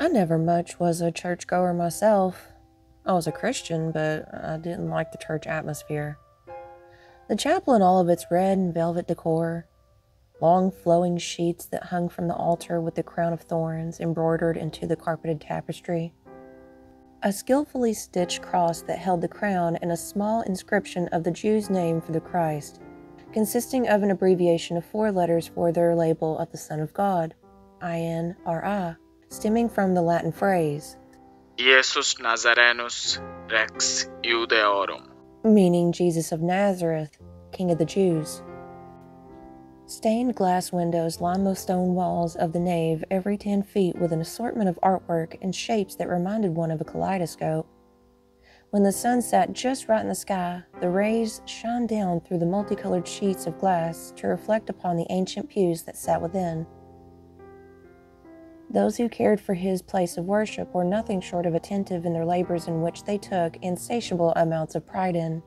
I never much was a churchgoer myself. I was a Christian, but I didn't like the church atmosphere. The chapel in all of its red and velvet decor, long flowing sheets that hung from the altar with the crown of thorns embroidered into the carpeted tapestry, a skillfully stitched cross that held the crown and a small inscription of the Jews' name for the Christ, consisting of an abbreviation of four letters for their label of the Son of God, INRI, stemming from the Latin phrase, Jesus Nazarenus Rex Iudaeorum. meaning Jesus of Nazareth, King of the Jews. Stained glass windows line the stone walls of the nave every 10 feet with an assortment of artwork in shapes that reminded one of a kaleidoscope. When the sun sat just right in the sky, the rays shone down through the multicolored sheets of glass to reflect upon the ancient pews that sat within. Those who cared for his place of worship were nothing short of attentive in their labors in which they took insatiable amounts of pride in.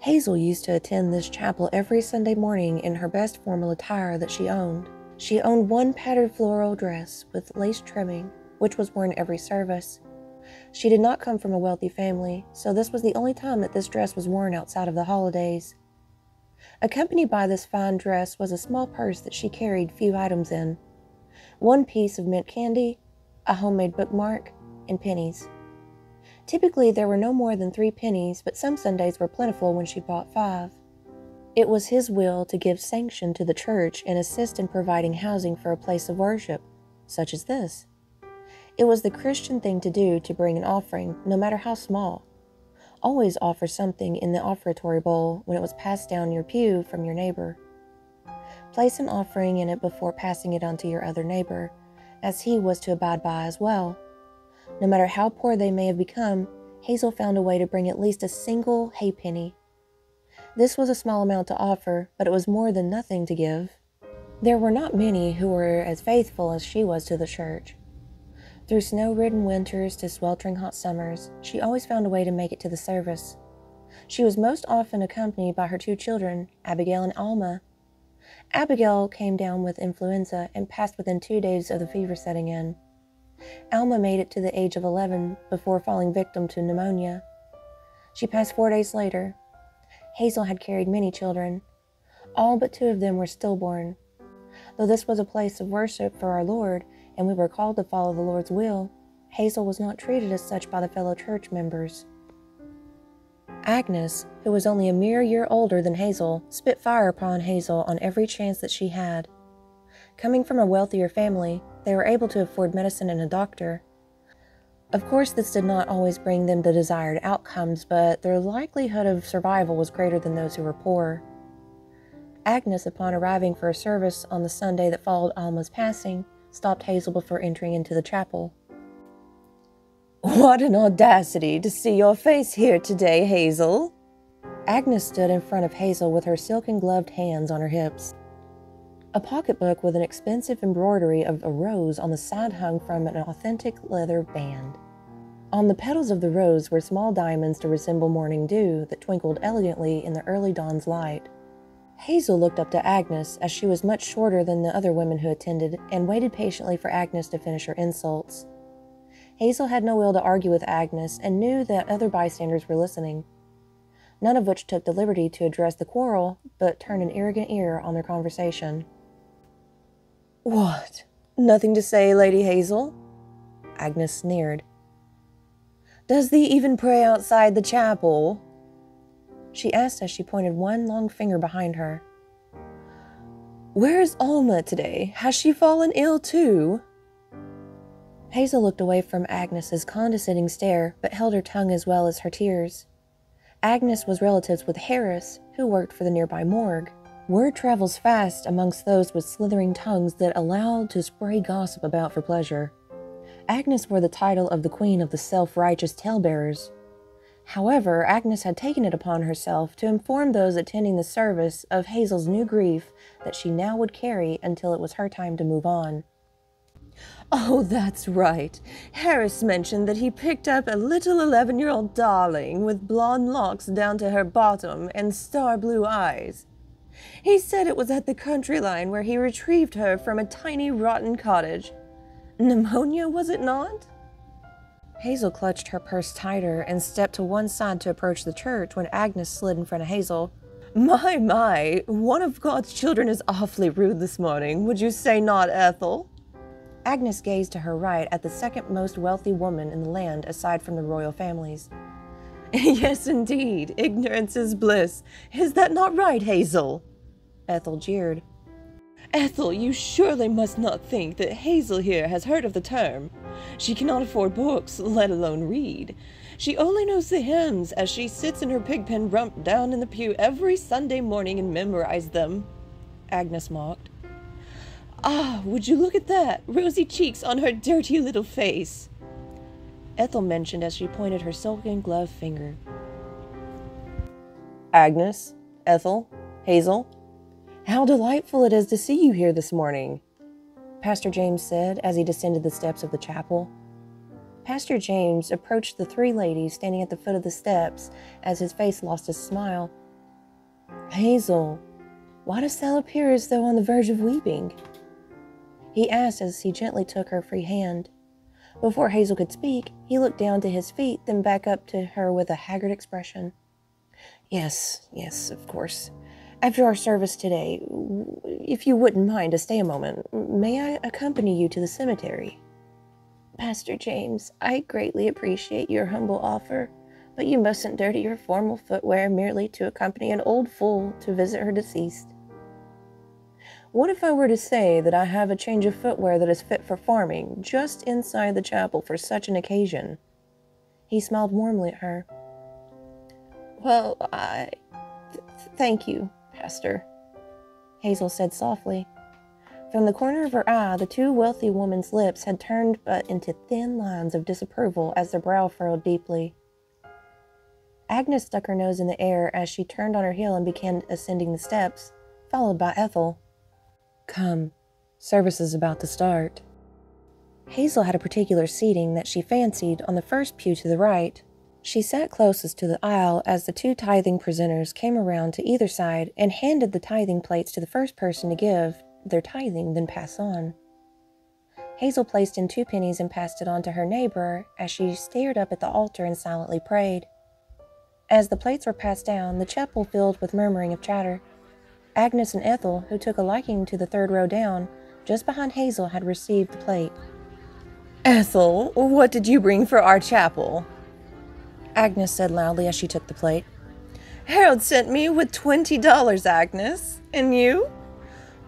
Hazel used to attend this chapel every Sunday morning in her best formal attire that she owned. She owned one patterned floral dress with lace trimming, which was worn every service. She did not come from a wealthy family, so this was the only time that this dress was worn outside of the holidays. Accompanied by this fine dress was a small purse that she carried few items in one piece of mint candy, a homemade bookmark, and pennies. Typically, there were no more than three pennies, but some Sundays were plentiful when she bought five. It was his will to give sanction to the church and assist in providing housing for a place of worship, such as this. It was the Christian thing to do to bring an offering, no matter how small. Always offer something in the offertory bowl when it was passed down your pew from your neighbor. Place an offering in it before passing it on to your other neighbor, as he was to abide by as well. No matter how poor they may have become, Hazel found a way to bring at least a single halfpenny. This was a small amount to offer, but it was more than nothing to give. There were not many who were as faithful as she was to the church. Through snow ridden winters to sweltering hot summers, she always found a way to make it to the service. She was most often accompanied by her two children, Abigail and Alma. Abigail came down with influenza and passed within two days of the fever setting in. Alma made it to the age of 11 before falling victim to pneumonia. She passed four days later. Hazel had carried many children. All but two of them were stillborn. Though this was a place of worship for our Lord, and we were called to follow the Lord's will, Hazel was not treated as such by the fellow church members. Agnes, who was only a mere year older than Hazel, spit fire upon Hazel on every chance that she had. Coming from a wealthier family, they were able to afford medicine and a doctor. Of course, this did not always bring them the desired outcomes, but their likelihood of survival was greater than those who were poor. Agnes, upon arriving for a service on the Sunday that followed Alma's passing, stopped Hazel before entering into the chapel. What an audacity to see your face here today, Hazel! Agnes stood in front of Hazel with her silken gloved hands on her hips. A pocketbook with an expensive embroidery of a rose on the side hung from an authentic leather band. On the petals of the rose were small diamonds to resemble morning dew that twinkled elegantly in the early dawn's light. Hazel looked up to Agnes, as she was much shorter than the other women who attended, and waited patiently for Agnes to finish her insults. Hazel had no will to argue with Agnes and knew that other bystanders were listening, none of which took the liberty to address the quarrel, but turned an arrogant ear on their conversation. What? Nothing to say, Lady Hazel? Agnes sneered. Does thee even pray outside the chapel? She asked as she pointed one long finger behind her. Where is Alma today? Has she fallen ill too? Hazel looked away from Agnes's condescending stare, but held her tongue as well as her tears. Agnes was relatives with Harris, who worked for the nearby morgue. Word travels fast amongst those with slithering tongues that allow to spray gossip about for pleasure. Agnes wore the title of the Queen of the Self Righteous Talebearers. However, Agnes had taken it upon herself to inform those attending the service of Hazel's new grief that she now would carry until it was her time to move on. Oh, that's right. Harris mentioned that he picked up a little 11 year old darling with blonde locks down to her bottom and star blue eyes. He said it was at the country line where he retrieved her from a tiny rotten cottage. Pneumonia, was it not? Hazel clutched her purse tighter and stepped to one side to approach the church when Agnes slid in front of Hazel. My, my, one of God's children is awfully rude this morning, would you say not, Ethel? Agnes gazed to her right at the second most wealthy woman in the land aside from the royal families. yes, indeed, ignorance is bliss. Is that not right, Hazel? Ethel jeered. Ethel, you surely must not think that Hazel here has heard of the term. She cannot afford books, let alone read. She only knows the hymns as she sits in her pigpen rump down in the pew every Sunday morning and memorizes them. Agnes mocked. Ah, would you look at that? Rosy cheeks on her dirty little face. Ethel mentioned as she pointed her silken gloved finger. Agnes, Ethel, Hazel, how delightful it is to see you here this morning, Pastor James said as he descended the steps of the chapel. Pastor James approached the three ladies standing at the foot of the steps as his face lost its smile. Hazel, why does Sal appear as though on the verge of weeping? He asked as he gently took her free hand. Before Hazel could speak, he looked down to his feet, then back up to her with a haggard expression. Yes, yes, of course. After our service today, if you wouldn't mind to stay a moment, may I accompany you to the cemetery? Pastor James, I greatly appreciate your humble offer, but you mustn't dirty your formal footwear merely to accompany an old fool to visit her deceased. What if I were to say that I have a change of footwear that is fit for farming just inside the chapel for such an occasion? He smiled warmly at her. Well, I. Th- thank you, Pastor, Hazel said softly. From the corner of her eye, the two wealthy woman's lips had turned but into thin lines of disapproval as their brow furrowed deeply. Agnes stuck her nose in the air as she turned on her heel and began ascending the steps, followed by Ethel. Come, service is about to start. Hazel had a particular seating that she fancied on the first pew to the right, she sat closest to the aisle as the two tithing presenters came around to either side and handed the tithing plates to the first person to give their tithing, then pass on. Hazel placed in two pennies and passed it on to her neighbor as she stared up at the altar and silently prayed. As the plates were passed down, the chapel filled with murmuring of chatter. Agnes and Ethel, who took a liking to the third row down, just behind Hazel, had received the plate. Ethel, what did you bring for our chapel? Agnes said loudly as she took the plate. Harold sent me with twenty dollars, Agnes. And you?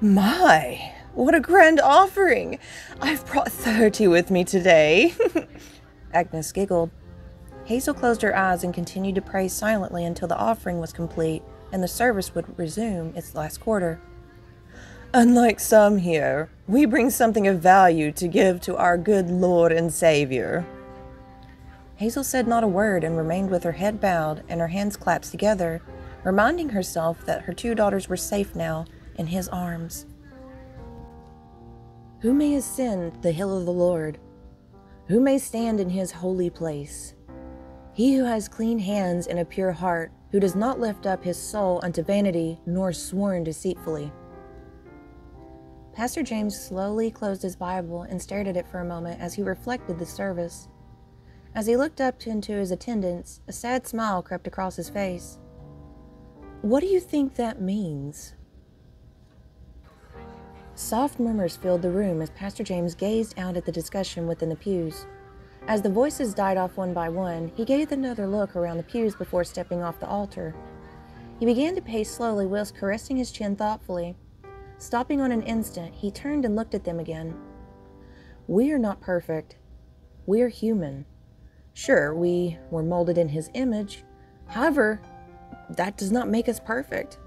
My, what a grand offering! I've brought thirty with me today. Agnes giggled. Hazel closed her eyes and continued to pray silently until the offering was complete and the service would resume its last quarter. Unlike some here, we bring something of value to give to our good Lord and Savior. Hazel said not a word and remained with her head bowed and her hands clasped together, reminding herself that her two daughters were safe now in his arms. Who may ascend the hill of the Lord? Who may stand in his holy place? He who has clean hands and a pure heart, who does not lift up his soul unto vanity, nor sworn deceitfully. Pastor James slowly closed his Bible and stared at it for a moment as he reflected the service. As he looked up into his attendants, a sad smile crept across his face. What do you think that means? Soft murmurs filled the room as Pastor James gazed out at the discussion within the pews. As the voices died off one by one, he gave another look around the pews before stepping off the altar. He began to pace slowly whilst caressing his chin thoughtfully. Stopping on an instant, he turned and looked at them again. We are not perfect. We are human. Sure, we were molded in His image. However, that does not make us perfect.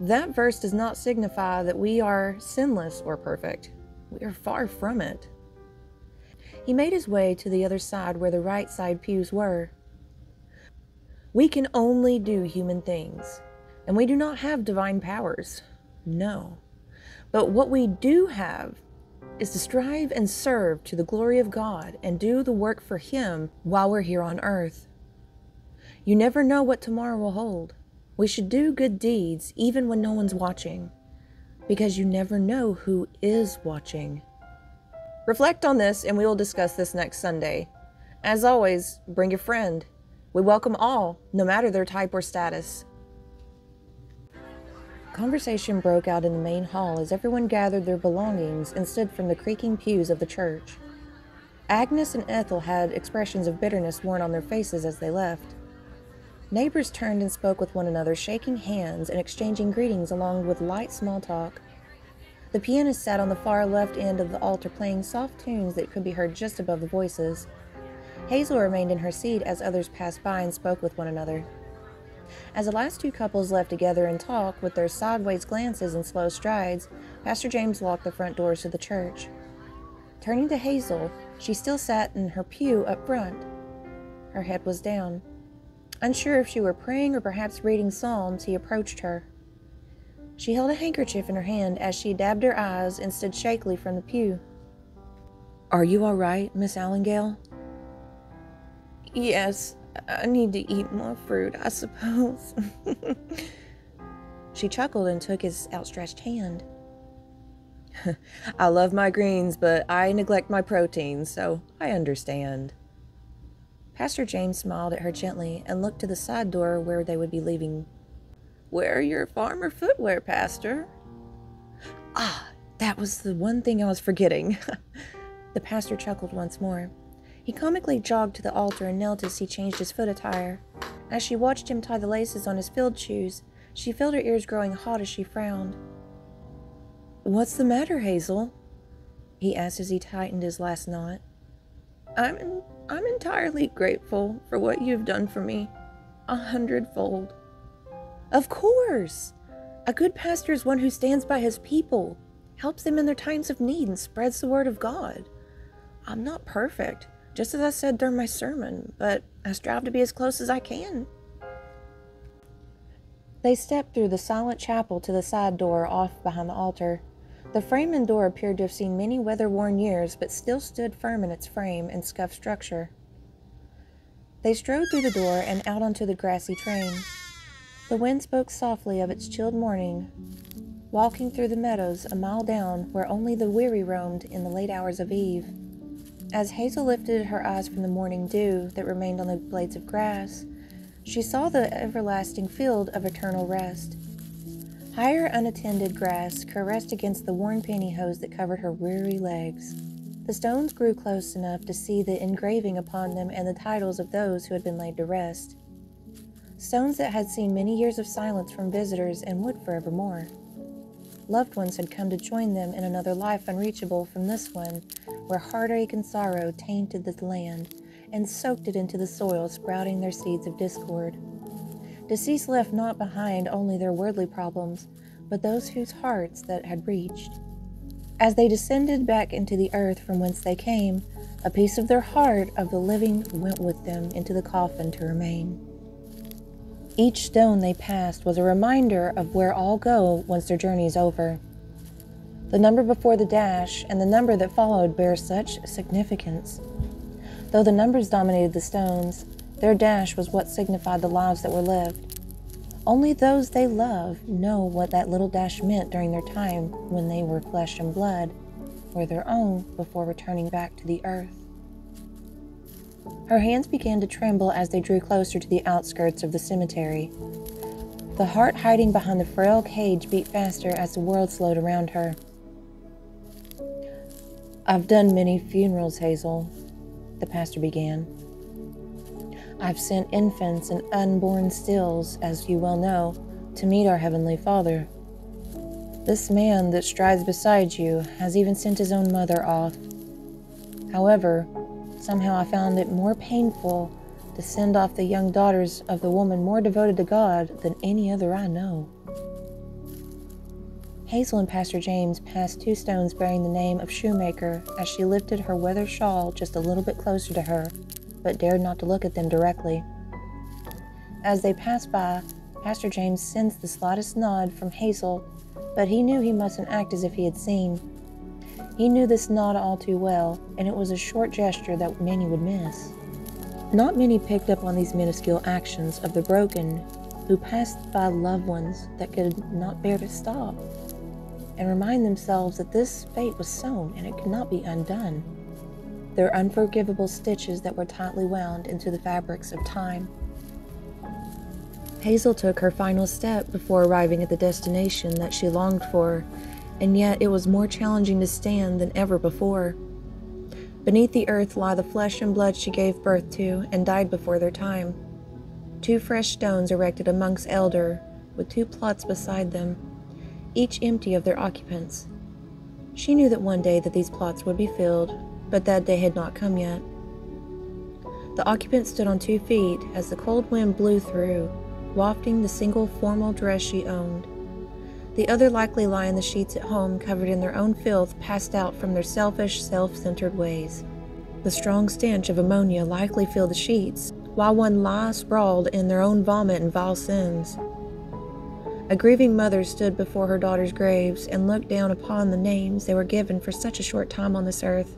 That verse does not signify that we are sinless or perfect. We are far from it. He made his way to the other side where the right side pews were. We can only do human things, and we do not have divine powers. No. But what we do have is to strive and serve to the glory of God and do the work for Him while we're here on earth. You never know what tomorrow will hold. We should do good deeds even when no one's watching, because you never know who is watching. Reflect on this and we will discuss this next Sunday. As always, bring a friend. We welcome all, no matter their type or status. Conversation broke out in the main hall as everyone gathered their belongings and stood from the creaking pews of the church. Agnes and Ethel had expressions of bitterness worn on their faces as they left. Neighbors turned and spoke with one another, shaking hands and exchanging greetings along with light small talk. The pianist sat on the far left end of the altar playing soft tunes that could be heard just above the voices. Hazel remained in her seat as others passed by and spoke with one another. As the last two couples left together and talked with their sideways glances and slow strides, Pastor James locked the front doors to the church. Turning to Hazel, she still sat in her pew up front. Her head was down. Unsure if she were praying or perhaps reading Psalms, he approached her. She held a handkerchief in her hand as she dabbed her eyes and stood shakily from the pew. Are you all right, Miss Allengale? Yes, I need to eat more fruit, I suppose. she chuckled and took his outstretched hand. I love my greens, but I neglect my proteins, so I understand. Pastor James smiled at her gently and looked to the side door where they would be leaving. Where are your farmer footwear, Pastor? Ah, that was the one thing I was forgetting. the pastor chuckled once more. He comically jogged to the altar and knelt as he changed his foot attire. As she watched him tie the laces on his field shoes, she felt her ears growing hot as she frowned. What's the matter, Hazel? he asked as he tightened his last knot. I'm I'm entirely grateful for what you've done for me, a hundredfold. Of course! A good pastor is one who stands by his people, helps them in their times of need, and spreads the word of God. I'm not perfect, just as I said during my sermon, but I strive to be as close as I can. They stepped through the silent chapel to the side door off behind the altar. The frame and door appeared to have seen many weather worn years, but still stood firm in its frame and scuffed structure. They strode through the door and out onto the grassy train. The wind spoke softly of its chilled morning, walking through the meadows a mile down where only the weary roamed in the late hours of eve. As Hazel lifted her eyes from the morning dew that remained on the blades of grass, she saw the everlasting field of eternal rest. Higher unattended grass caressed against the worn pantyhose that covered her weary legs. The stones grew close enough to see the engraving upon them and the titles of those who had been laid to rest. Stones that had seen many years of silence from visitors and would forevermore. Loved ones had come to join them in another life unreachable from this one, where heartache and sorrow tainted the land and soaked it into the soil, sprouting their seeds of discord. Deceased left not behind only their worldly problems, but those whose hearts that had reached. As they descended back into the earth from whence they came, a piece of their heart of the living went with them into the coffin to remain. Each stone they passed was a reminder of where all go once their journey is over. The number before the dash and the number that followed bear such significance. Though the numbers dominated the stones, their dash was what signified the lives that were lived. Only those they love know what that little dash meant during their time when they were flesh and blood, or their own before returning back to the earth. Her hands began to tremble as they drew closer to the outskirts of the cemetery. The heart hiding behind the frail cage beat faster as the world slowed around her. I've done many funerals, Hazel, the pastor began. I've sent infants and unborn stills, as you well know, to meet our Heavenly Father. This man that strides beside you has even sent his own mother off. However, Somehow I found it more painful to send off the young daughters of the woman more devoted to God than any other I know. Hazel and Pastor James passed two stones bearing the name of Shoemaker as she lifted her weather shawl just a little bit closer to her, but dared not to look at them directly. As they passed by, Pastor James sensed the slightest nod from Hazel, but he knew he mustn't act as if he had seen. He knew this nod all too well, and it was a short gesture that many would miss. Not many picked up on these minuscule actions of the broken who passed by loved ones that could not bear to stop. and remind themselves that this fate was sown and it could not be undone. Their unforgivable stitches that were tightly wound into the fabrics of time. Hazel took her final step before arriving at the destination that she longed for, and yet it was more challenging to stand than ever before. Beneath the earth lie the flesh and blood she gave birth to and died before their time. Two fresh stones erected amongst elder, with two plots beside them, each empty of their occupants. She knew that one day that these plots would be filled, but that day had not come yet. The occupant stood on two feet as the cold wind blew through, wafting the single formal dress she owned. The other likely lie in the sheets at home, covered in their own filth, passed out from their selfish, self centered ways. The strong stench of ammonia likely filled the sheets, while one lie sprawled in their own vomit and vile sins. A grieving mother stood before her daughters' graves and looked down upon the names they were given for such a short time on this earth,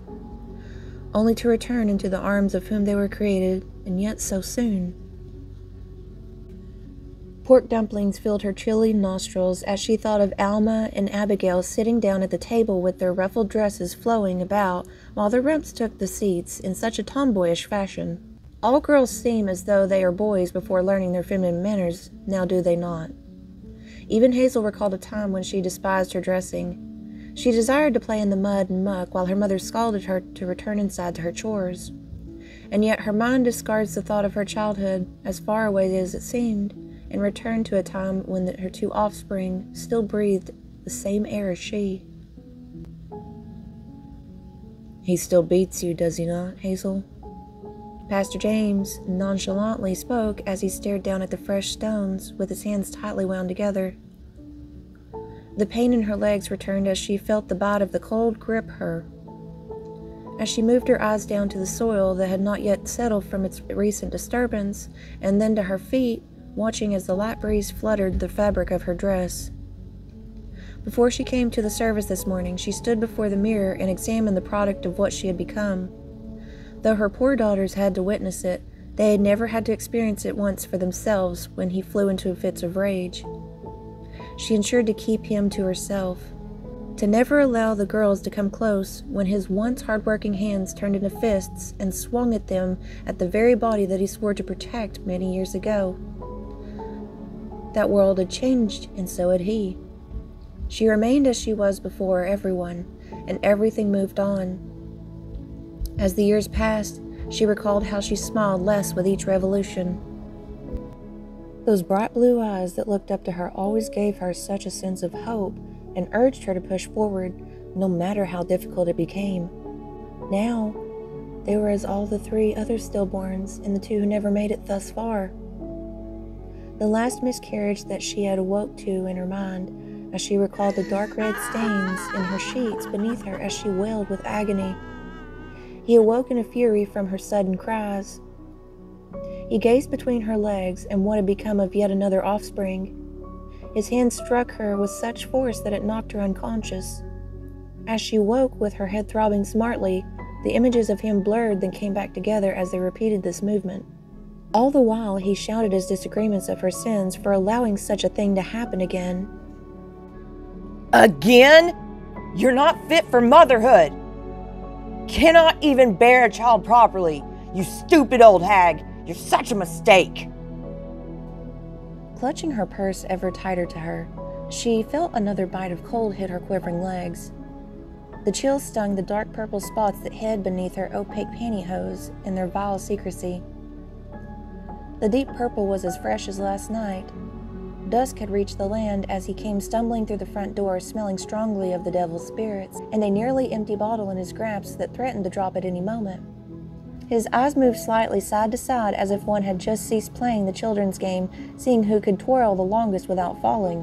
only to return into the arms of whom they were created, and yet so soon. Pork dumplings filled her chilly nostrils as she thought of Alma and Abigail sitting down at the table with their ruffled dresses flowing about while the rumps took the seats in such a tomboyish fashion. All girls seem as though they are boys before learning their feminine manners, now do they not? Even Hazel recalled a time when she despised her dressing. She desired to play in the mud and muck while her mother scalded her to return inside to her chores. And yet her mind discards the thought of her childhood, as far away as it seemed, and returned to a time when the, her two offspring still breathed the same air as she. He still beats you, does he not, Hazel? Pastor James nonchalantly spoke as he stared down at the fresh stones with his hands tightly wound together. The pain in her legs returned as she felt the bite of the cold grip her. As she moved her eyes down to the soil that had not yet settled from its recent disturbance, and then to her feet, watching as the light breeze fluttered the fabric of her dress. Before she came to the service this morning, she stood before the mirror and examined the product of what she had become. Though her poor daughters had to witness it, they had never had to experience it once for themselves when he flew into fits of rage. She ensured to keep him to herself, to never allow the girls to come close when his once hard-working hands turned into fists and swung at them at the very body that he swore to protect many years ago. That world had changed, and so had he. She remained as she was before everyone, and everything moved on. As the years passed, she recalled how she smiled less with each revolution. Those bright blue eyes that looked up to her always gave her such a sense of hope and urged her to push forward, no matter how difficult it became. Now, they were as all the three other stillborns and the two who never made it thus far the last miscarriage that she had awoke to in her mind as she recalled the dark red stains in her sheets beneath her as she wailed with agony. He awoke in a fury from her sudden cries. He gazed between her legs and what had become of yet another offspring. His hand struck her with such force that it knocked her unconscious. As she woke with her head throbbing smartly, the images of him blurred then came back together as they repeated this movement. All the while, he shouted his disagreements of her sins for allowing such a thing to happen again. Again? You're not fit for motherhood. Cannot even bear a child properly. You stupid old hag. You're such a mistake. Clutching her purse ever tighter to her, she felt another bite of cold hit her quivering legs. The chill stung the dark purple spots that hid beneath her opaque pantyhose in their vile secrecy. The deep purple was as fresh as last night. Dusk had reached the land as he came stumbling through the front door, smelling strongly of the devil's spirits, and a nearly empty bottle in his grasp that threatened to drop at any moment. His eyes moved slightly side to side as if one had just ceased playing the children's game, seeing who could twirl the longest without falling.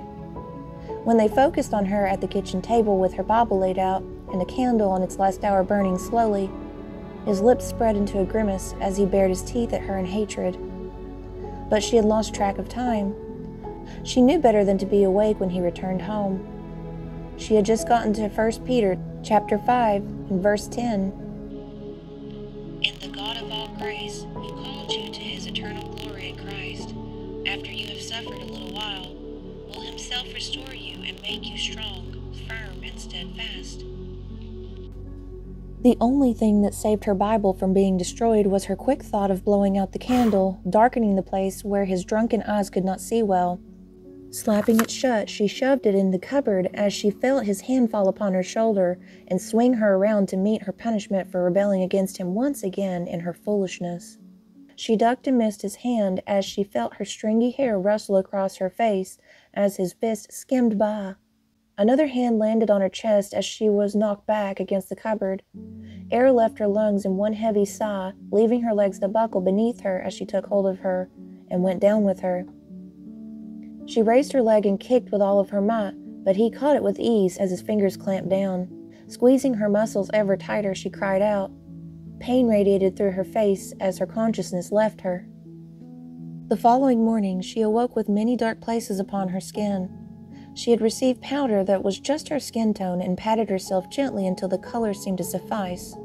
When they focused on her at the kitchen table with her Bible laid out and a candle on its last hour burning slowly, his lips spread into a grimace as he bared his teeth at her in hatred but she had lost track of time. She knew better than to be awake when he returned home. She had just gotten to 1 Peter chapter 5 and verse 10. And the God of all grace, who called you to his eternal glory in Christ, after you have suffered a little while, will himself restore you and make you strong, firm and steadfast. The only thing that saved her Bible from being destroyed was her quick thought of blowing out the candle, darkening the place where his drunken eyes could not see well. Slapping it shut, she shoved it in the cupboard as she felt his hand fall upon her shoulder and swing her around to meet her punishment for rebelling against him once again in her foolishness. She ducked and missed his hand as she felt her stringy hair rustle across her face as his fist skimmed by. Another hand landed on her chest as she was knocked back against the cupboard. Air left her lungs in one heavy sigh, leaving her legs to buckle beneath her as she took hold of her and went down with her. She raised her leg and kicked with all of her might, but he caught it with ease as his fingers clamped down. Squeezing her muscles ever tighter, she cried out. Pain radiated through her face as her consciousness left her. The following morning, she awoke with many dark places upon her skin. She had received powder that was just her skin tone and patted herself gently until the color seemed to suffice.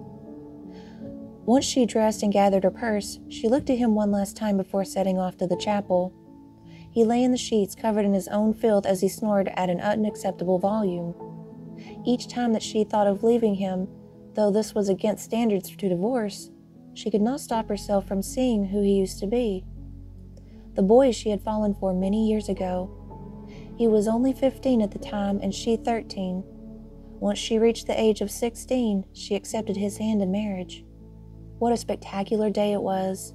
Once she dressed and gathered her purse, she looked at him one last time before setting off to the chapel. He lay in the sheets covered in his own filth as he snored at an unacceptable volume. Each time that she thought of leaving him, though this was against standards to divorce, she could not stop herself from seeing who he used to be. The boy she had fallen for many years ago, he was only 15 at the time and she 13. Once she reached the age of 16, she accepted his hand in marriage. What a spectacular day it was!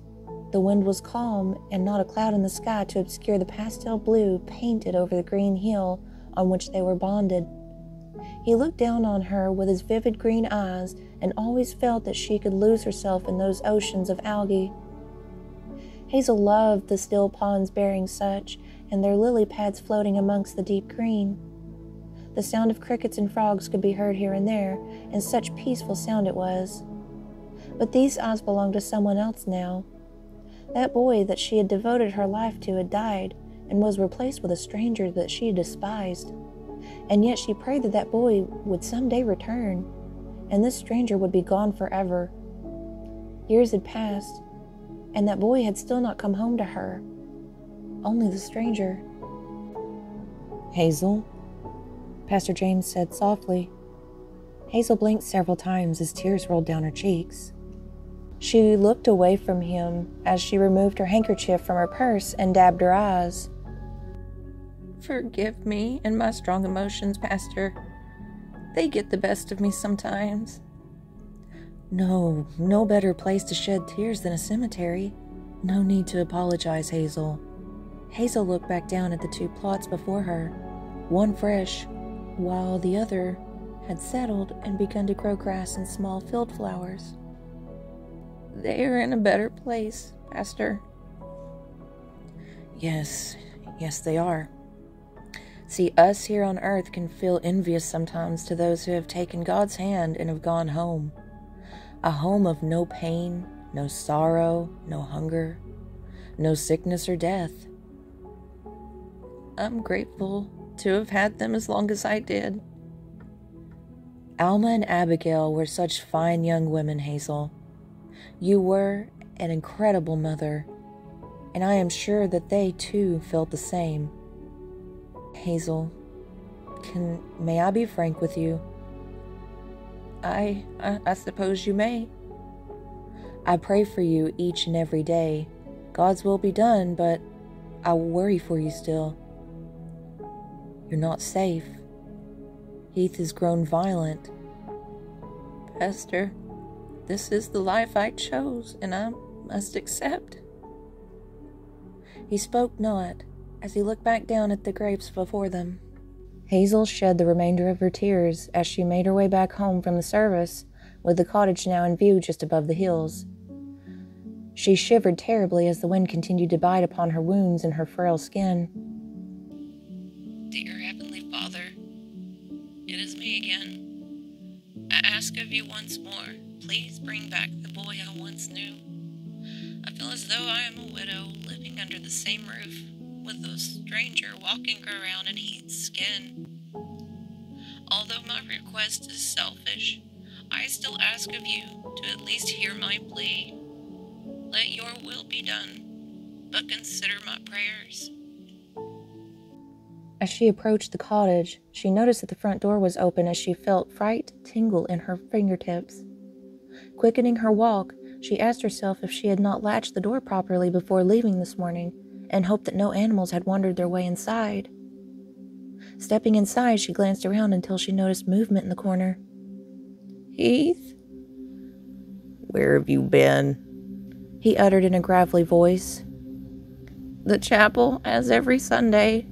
The wind was calm and not a cloud in the sky to obscure the pastel blue painted over the green hill on which they were bonded. He looked down on her with his vivid green eyes and always felt that she could lose herself in those oceans of algae. Hazel loved the still ponds bearing such, and their lily pads floating amongst the deep green. The sound of crickets and frogs could be heard here and there, and such peaceful sound it was. But these eyes belonged to someone else now. That boy that she had devoted her life to had died and was replaced with a stranger that she despised. And yet she prayed that that boy would someday return, and this stranger would be gone forever. Years had passed, and that boy had still not come home to her only the stranger. Hazel, Pastor James said softly. Hazel blinked several times as tears rolled down her cheeks. She looked away from him as she removed her handkerchief from her purse and dabbed her eyes. Forgive me and my strong emotions, Pastor. They get the best of me sometimes. No, no better place to shed tears than a cemetery. No need to apologize, Hazel. Hazel looked back down at the two plots before her, one fresh, while the other had settled and begun to grow grass and small field flowers. They are in a better place, Pastor. Yes, yes, they are. See, us here on earth can feel envious sometimes to those who have taken God's hand and have gone home. A home of no pain, no sorrow, no hunger, no sickness or death. I'm grateful to have had them as long as I did. Alma and Abigail were such fine young women, Hazel. You were an incredible mother, and I am sure that they too felt the same. Hazel, can may I be frank with you? I, I, I suppose you may. I pray for you each and every day. God's will be done, but I worry for you still. You're not safe. Heath has grown violent. Pastor, this is the life I chose, and I must accept. He spoke not as he looked back down at the grapes before them. Hazel shed the remainder of her tears as she made her way back home from the service, with the cottage now in view just above the hills. She shivered terribly as the wind continued to bite upon her wounds and her frail skin. Ask of you once more, please bring back the boy I once knew. I feel as though I am a widow living under the same roof with a stranger walking around in Heath's skin. Although my request is selfish, I still ask of you to at least hear my plea. Let your will be done, but consider my prayers. As she approached the cottage, she noticed that the front door was open as she felt fright tingle in her fingertips. Quickening her walk, she asked herself if she had not latched the door properly before leaving this morning and hoped that no animals had wandered their way inside. Stepping inside, she glanced around until she noticed movement in the corner. Heath? Where have you been? He uttered in a gravelly voice. The chapel, as every Sunday.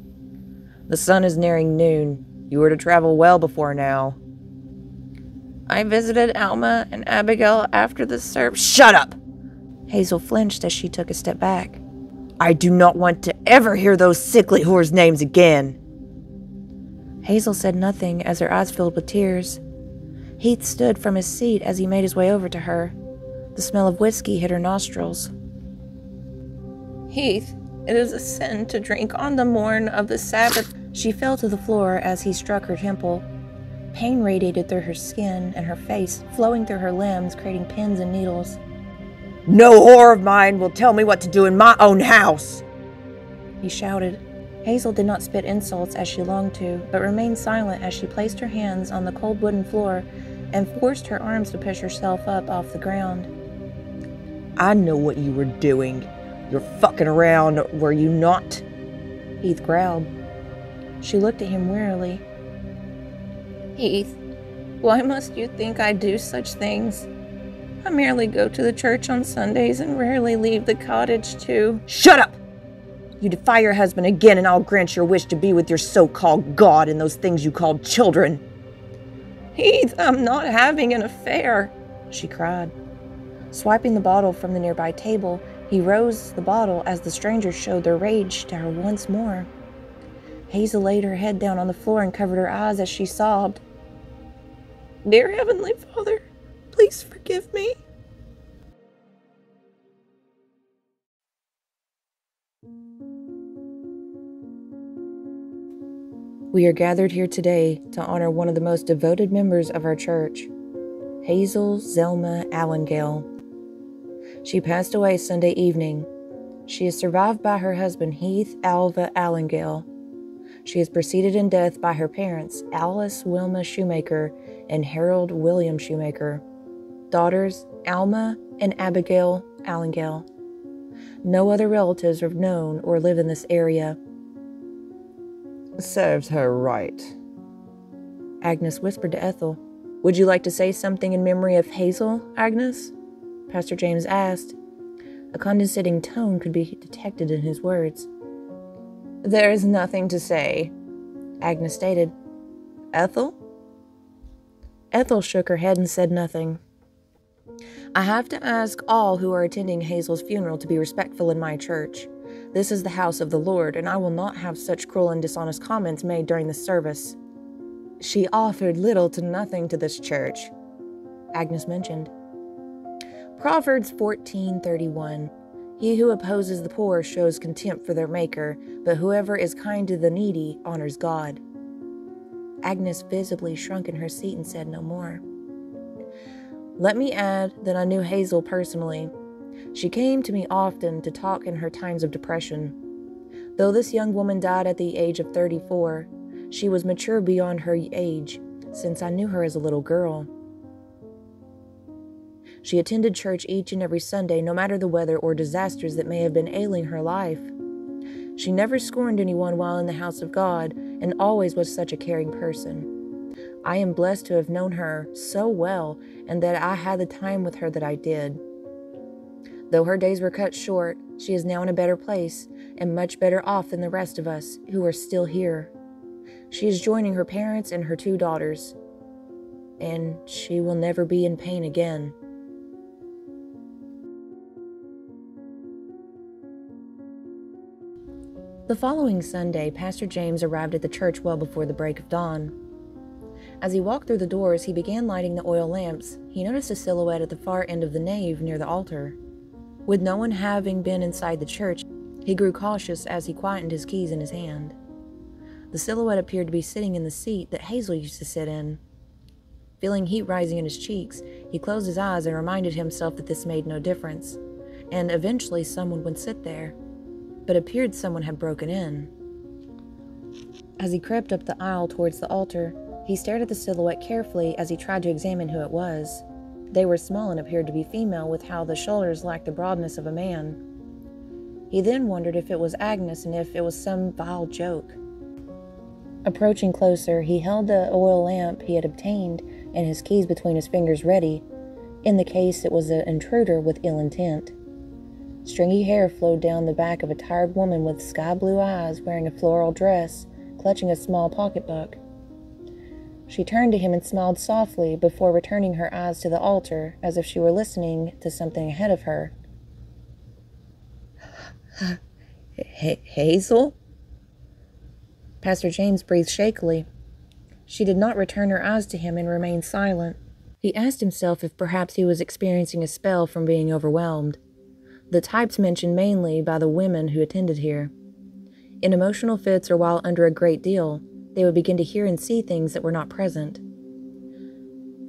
The sun is nearing noon. You were to travel well before now. I visited Alma and Abigail after the service. Shut up! Hazel flinched as she took a step back. I do not want to ever hear those sickly whores' names again. Hazel said nothing as her eyes filled with tears. Heath stood from his seat as he made his way over to her. The smell of whiskey hit her nostrils. Heath, it is a sin to drink on the morn of the Sabbath. She fell to the floor as he struck her temple. Pain radiated through her skin and her face, flowing through her limbs, creating pins and needles. No whore of mine will tell me what to do in my own house! He shouted. Hazel did not spit insults as she longed to, but remained silent as she placed her hands on the cold wooden floor and forced her arms to push herself up off the ground. I know what you were doing. You're fucking around, were you not? Heath growled. She looked at him wearily. Heath, why must you think I do such things? I merely go to the church on Sundays and rarely leave the cottage, too. Shut up! You defy your husband again, and I'll grant your wish to be with your so called God and those things you called children. Heath, I'm not having an affair, she cried. Swiping the bottle from the nearby table, he rose the bottle as the strangers showed their rage to her once more. Hazel laid her head down on the floor and covered her eyes as she sobbed. Dear Heavenly Father, please forgive me. We are gathered here today to honor one of the most devoted members of our church, Hazel Zelma Allengale. She passed away Sunday evening. She is survived by her husband Heath Alva Allengale. She is preceded in death by her parents, Alice Wilma Shoemaker and Harold William Shoemaker, daughters Alma and Abigail Allengale. No other relatives are known or live in this area. Serves her right. Agnes whispered to Ethel. Would you like to say something in memory of Hazel, Agnes? Pastor James asked. A condescending tone could be detected in his words. There is nothing to say, Agnes stated. Ethel? Ethel shook her head and said nothing. I have to ask all who are attending Hazel's funeral to be respectful in my church. This is the house of the Lord, and I will not have such cruel and dishonest comments made during the service. She offered little to nothing to this church, Agnes mentioned. Proverbs 14:31 He who opposes the poor shows contempt for their maker, but whoever is kind to the needy honors God. Agnes visibly shrunk in her seat and said no more. Let me add that I knew Hazel personally. She came to me often to talk in her times of depression. Though this young woman died at the age of 34, she was mature beyond her age, since I knew her as a little girl. She attended church each and every Sunday, no matter the weather or disasters that may have been ailing her life. She never scorned anyone while in the house of God, and always was such a caring person. I am blessed to have known her so well, and that I had the time with her that I did. Though her days were cut short, she is now in a better place, and much better off than the rest of us who are still here. She is joining her parents and her two daughters, and she will never be in pain again. The following Sunday, Pastor James arrived at the church well before the break of dawn. As he walked through the doors, he began lighting the oil lamps. He noticed a silhouette at the far end of the nave near the altar. With no one having been inside the church, he grew cautious as he quietened his keys in his hand. The silhouette appeared to be sitting in the seat that Hazel used to sit in. Feeling heat rising in his cheeks, he closed his eyes and reminded himself that this made no difference, and eventually someone would sit there. But appeared someone had broken in. As he crept up the aisle towards the altar, he stared at the silhouette carefully as he tried to examine who it was. They were small and appeared to be female, with how the shoulders lacked the broadness of a man. He then wondered if it was Agnes and if it was some vile joke. Approaching closer, he held the oil lamp he had obtained and his keys between his fingers ready. In the case, it was an intruder with ill intent. Stringy hair flowed down the back of a tired woman with sky blue eyes wearing a floral dress, clutching a small pocketbook. She turned to him and smiled softly before returning her eyes to the altar as if she were listening to something ahead of her. Hazel? Pastor James breathed shakily. She did not return her eyes to him and remained silent. He asked himself if perhaps he was experiencing a spell from being overwhelmed. The types mentioned mainly by the women who attended here. In emotional fits or while under a great deal, they would begin to hear and see things that were not present.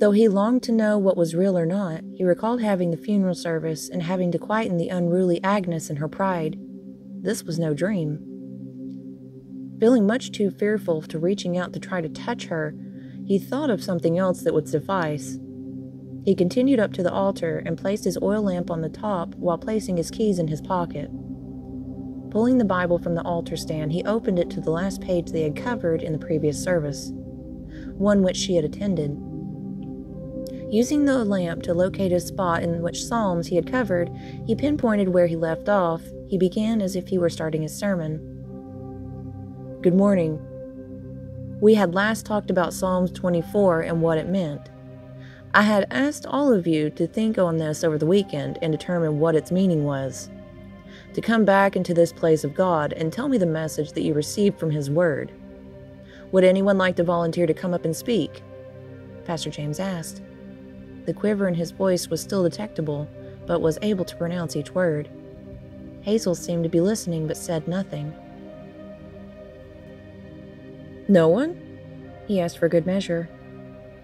Though he longed to know what was real or not, he recalled having the funeral service and having to quieten the unruly Agnes in her pride. This was no dream. Feeling much too fearful to reaching out to try to touch her, he thought of something else that would suffice. He continued up to the altar and placed his oil lamp on the top while placing his keys in his pocket. Pulling the Bible from the altar stand, he opened it to the last page they had covered in the previous service, one which she had attended. Using the lamp to locate a spot in which Psalms he had covered, he pinpointed where he left off. He began as if he were starting his sermon. Good morning. We had last talked about Psalms 24 and what it meant. I had asked all of you to think on this over the weekend and determine what its meaning was to come back into this place of God and tell me the message that you received from His Word. Would anyone like to volunteer to come up and speak? Pastor James asked. The quiver in his voice was still detectable, but was able to pronounce each word. Hazel seemed to be listening but said nothing. No one? He asked for good measure.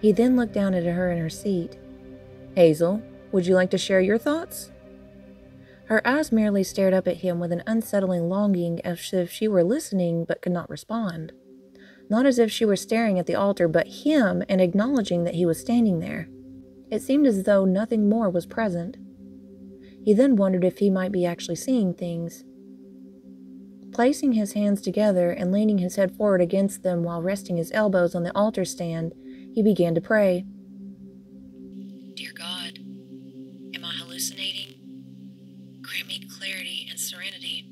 He then looked down at her in her seat. Hazel, would you like to share your thoughts? Her eyes merely stared up at him with an unsettling longing as if she were listening but could not respond. Not as if she were staring at the altar, but him and acknowledging that he was standing there. It seemed as though nothing more was present. He then wondered if he might be actually seeing things. Placing his hands together and leaning his head forward against them while resting his elbows on the altar stand, he began to pray. Dear God, am I hallucinating? Grant me clarity and serenity.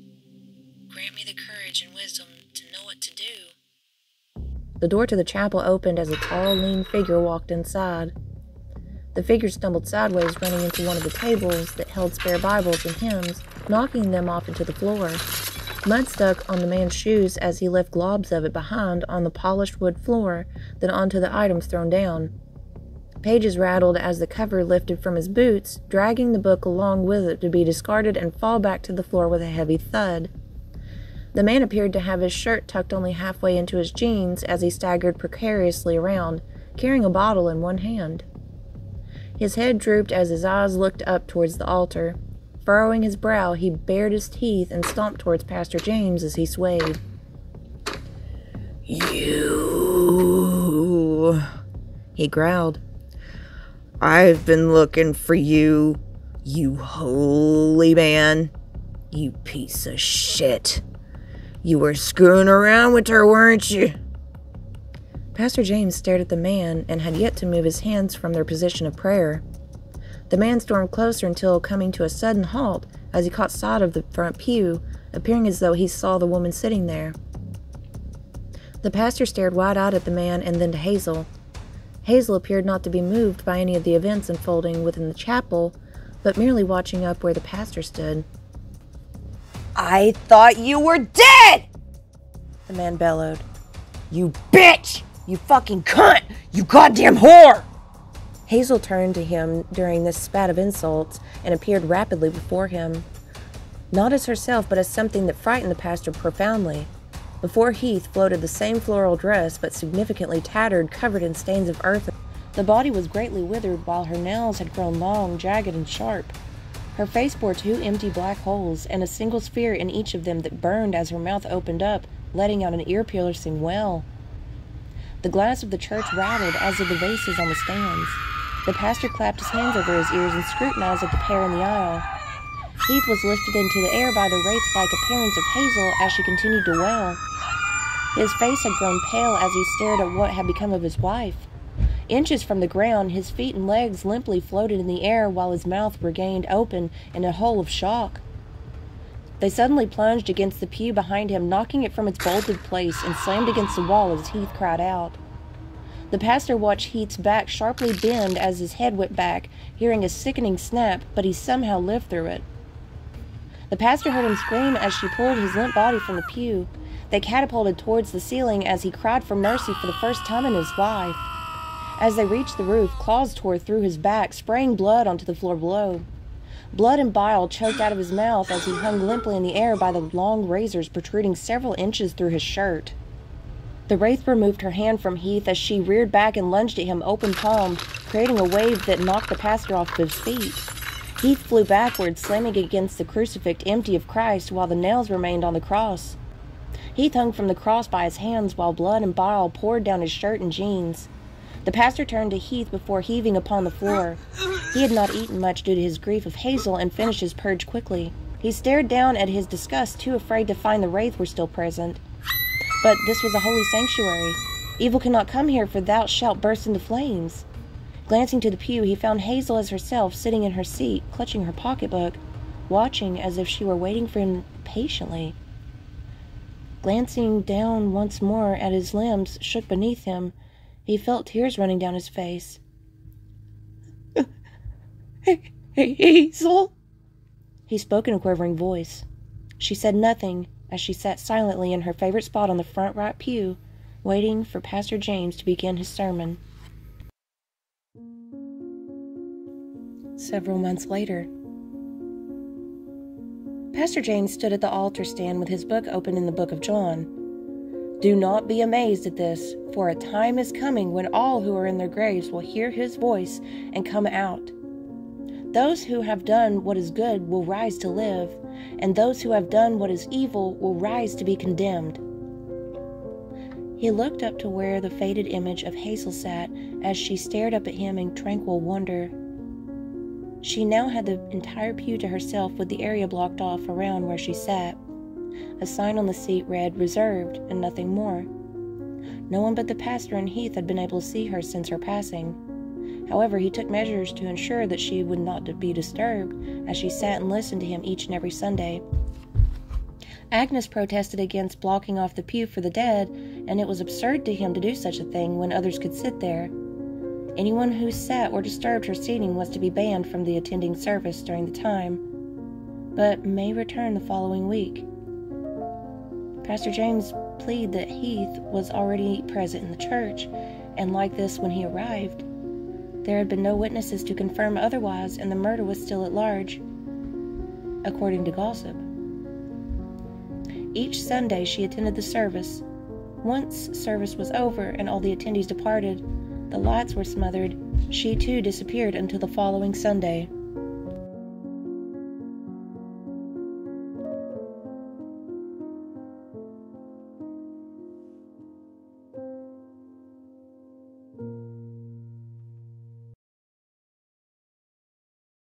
Grant me the courage and wisdom to know what to do. The door to the chapel opened as a tall, lean figure walked inside. The figure stumbled sideways, running into one of the tables that held spare Bibles and hymns, knocking them off into the floor. Mud stuck on the man's shoes as he left globs of it behind on the polished wood floor, then onto the items thrown down. Pages rattled as the cover lifted from his boots, dragging the book along with it to be discarded and fall back to the floor with a heavy thud. The man appeared to have his shirt tucked only halfway into his jeans as he staggered precariously around, carrying a bottle in one hand. His head drooped as his eyes looked up towards the altar. Furrowing his brow, he bared his teeth and stomped towards Pastor James as he swayed. You. He growled. I've been looking for you, you holy man. You piece of shit. You were screwing around with her, weren't you? Pastor James stared at the man and had yet to move his hands from their position of prayer. The man stormed closer until coming to a sudden halt as he caught sight of the front pew, appearing as though he saw the woman sitting there. The pastor stared wide eyed at the man and then to Hazel. Hazel appeared not to be moved by any of the events unfolding within the chapel, but merely watching up where the pastor stood. I thought you were dead! The man bellowed. You bitch! You fucking cunt! You goddamn whore! Hazel turned to him during this spat of insults and appeared rapidly before him. Not as herself, but as something that frightened the pastor profoundly. Before Heath floated the same floral dress, but significantly tattered, covered in stains of earth. The body was greatly withered, while her nails had grown long, jagged, and sharp. Her face bore two empty black holes, and a single sphere in each of them that burned as her mouth opened up, letting out an ear piercing wail. The glass of the church rattled, as did the vases on the stands. The pastor clapped his hands over his ears and scrutinized the pair in the aisle. Heath was lifted into the air by the wraith like appearance of Hazel as she continued to wail. His face had grown pale as he stared at what had become of his wife. Inches from the ground, his feet and legs limply floated in the air while his mouth regained open in a hole of shock. They suddenly plunged against the pew behind him, knocking it from its bolted place, and slammed against the wall as Heath cried out. The pastor watched Heath's back sharply bend as his head went back, hearing a sickening snap, but he somehow lived through it. The pastor heard him scream as she pulled his limp body from the pew. They catapulted towards the ceiling as he cried for mercy for the first time in his life. As they reached the roof, claws tore through his back, spraying blood onto the floor below. Blood and bile choked out of his mouth as he hung limply in the air by the long razors protruding several inches through his shirt. The wraith removed her hand from Heath as she reared back and lunged at him open palmed, creating a wave that knocked the pastor off his feet. Heath flew backward, slamming against the crucifix empty of Christ while the nails remained on the cross. Heath hung from the cross by his hands while blood and bile poured down his shirt and jeans. The pastor turned to Heath before heaving upon the floor. He had not eaten much due to his grief of Hazel and finished his purge quickly. He stared down at his disgust, too afraid to find the wraith were still present. But this was a holy sanctuary. Evil cannot come here, for thou shalt burst into flames. Glancing to the pew, he found Hazel as herself, sitting in her seat, clutching her pocketbook, watching as if she were waiting for him patiently. Glancing down once more at his limbs shook beneath him, he felt tears running down his face. Hazel? He spoke in a quivering voice. She said nothing, as she sat silently in her favorite spot on the front right pew, waiting for Pastor James to begin his sermon. Several months later, Pastor James stood at the altar stand with his book open in the book of John. Do not be amazed at this, for a time is coming when all who are in their graves will hear his voice and come out. Those who have done what is good will rise to live, and those who have done what is evil will rise to be condemned. He looked up to where the faded image of Hazel sat as she stared up at him in tranquil wonder. She now had the entire pew to herself with the area blocked off around where she sat. A sign on the seat read reserved and nothing more. No one but the pastor and Heath had been able to see her since her passing. However, he took measures to ensure that she would not be disturbed as she sat and listened to him each and every Sunday. Agnes protested against blocking off the pew for the dead, and it was absurd to him to do such a thing when others could sit there. Anyone who sat or disturbed her seating was to be banned from the attending service during the time, but may return the following week. Pastor James pleaded that Heath was already present in the church, and like this when he arrived. There had been no witnesses to confirm otherwise, and the murder was still at large, according to gossip. Each Sunday she attended the service. Once service was over and all the attendees departed, the lights were smothered. She too disappeared until the following Sunday.